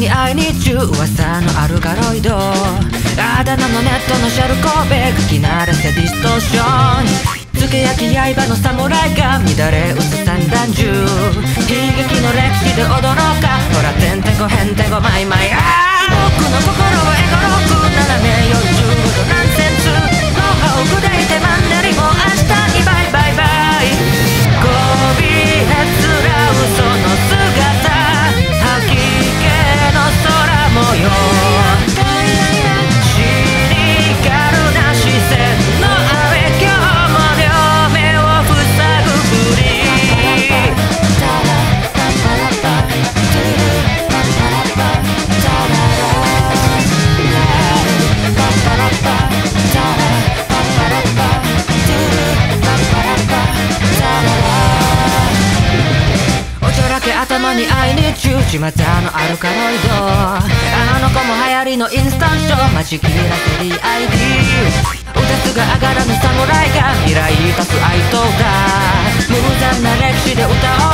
に会いに中噂のアルガロイド。あだ名のネットのシャルコベ書き慣れてディストーション。付け焼き刃の侍が乱れ打つ三段銃悲劇の歴史で驚かほらてんてこへんてこまいまいちょらけ頭に会いに中巷のアルカロイドあの子も流行りのインスタント待ちきらせ DID おたつが上がらぬ侍が未来立つ愛とだ。無残な歴史で歌おう。